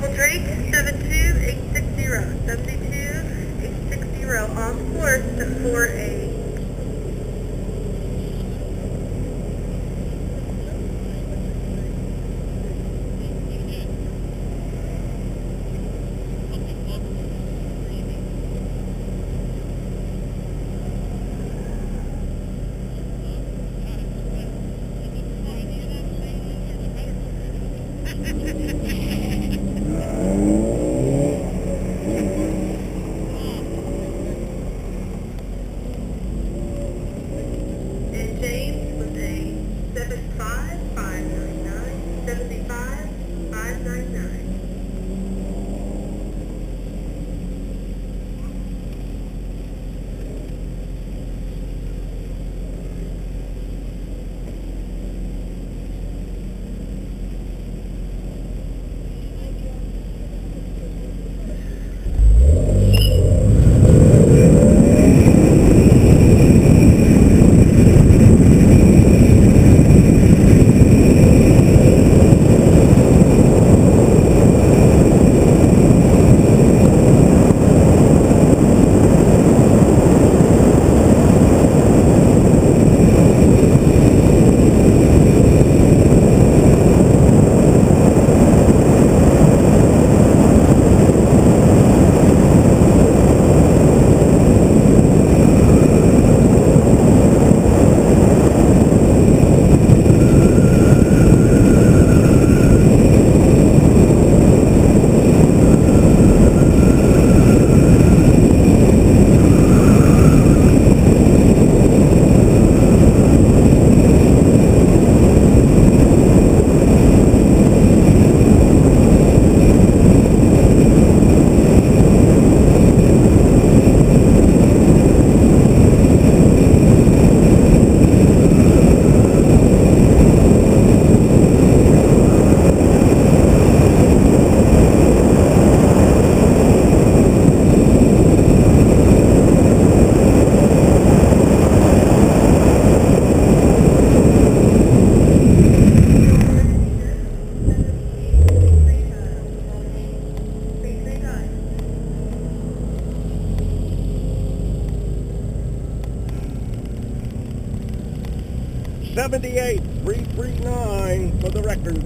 Michael Drake, 72860, 72860 on course to 4A. Ha ha ha ha! And 78 339 for the record.